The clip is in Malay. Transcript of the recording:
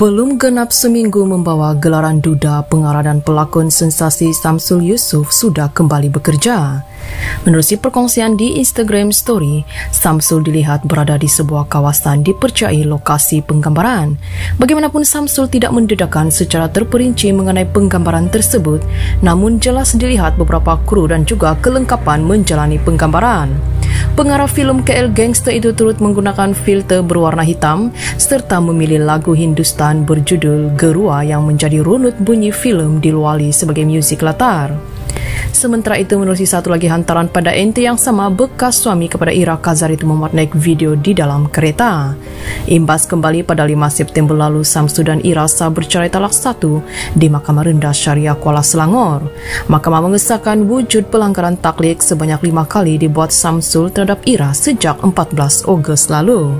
Belum genap seminggu membawa gelaran duda pengarah dan pelakon sensasi Samsul Yusof sudah kembali bekerja. Menerusi perkongsian di Instagram Story, Samsul dilihat berada di sebuah kawasan dipercayai lokasi penggambaran. Bagaimanapun Samsul tidak mendedahkan secara terperinci mengenai penggambaran tersebut, namun jelas dilihat beberapa kru dan juga kelengkapan menjalani penggambaran. Pengarah filem KL Gangster itu turut menggunakan filter berwarna hitam serta memilih lagu Hindustan berjudul Gerua yang menjadi runut bunyi filem diluali sebagai muzik latar. Sementara itu menerusi satu lagi hantaran pada ente yang sama bekas suami kepada Ira Kazar itu memuat naik video di dalam kereta. Imbas kembali pada 5 September lalu Samsu dan Ira sah bercerai talak satu di Mahkamah Rendah Syariah Kuala Selangor. Mahkamah mengesahkan wujud pelanggaran taklik sebanyak lima kali dibuat Samsul terhadap Ira sejak 14 Ogos lalu.